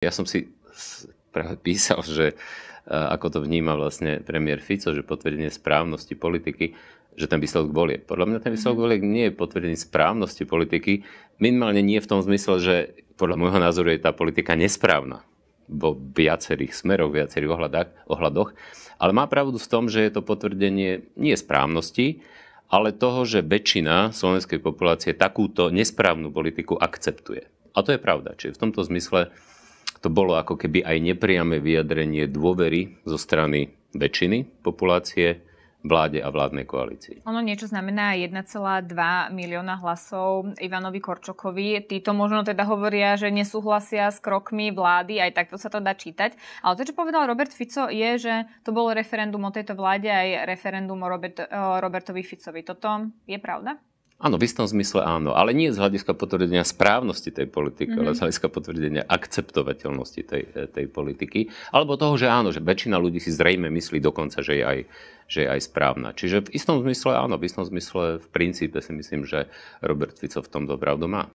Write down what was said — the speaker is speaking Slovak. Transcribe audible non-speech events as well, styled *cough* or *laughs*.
Ja som si práve *laughs* písal, že ako to vníma vlastne premiér Fico, že potvrdenie správnosti politiky, že ten výsledok bolie. Podľa mňa ten výsledok volie nie je potvrdenie správnosti politiky, minimálne nie v tom zmysle, že podľa môjho názoru je tá politika nesprávna vo viacerých smeroch, viacerých ohľadách, ohľadoch, ale má pravdu v tom, že je to potvrdenie nie správnosti, ale toho, že väčšina slovenskej populácie takúto nesprávnu politiku akceptuje. A to je pravda. Čiže v tomto zmysle to bolo ako keby aj nepriame vyjadrenie dôvery zo strany väčšiny populácie vláde a vládnej koalícii. Ono niečo znamená 1,2 milióna hlasov Ivanovi Korčokovi. Títo možno teda hovoria, že nesúhlasia s krokmi vlády, aj takto sa to dá čítať. Ale to, čo povedal Robert Fico, je, že to bolo referendum o tejto vláde aj referendum o, Robert, o Robertovi Ficovi. Toto je pravda? Áno, v istom zmysle áno, ale nie z hľadiska potvrdenia správnosti tej politiky, mm-hmm. ale z hľadiska potvrdenia akceptovateľnosti tej, tej politiky. Alebo toho, že áno, že väčšina ľudí si zrejme myslí dokonca, že je aj, že je aj správna. Čiže v istom zmysle áno, v istom zmysle v princípe si myslím, že Robert Fico v tom pravdu má.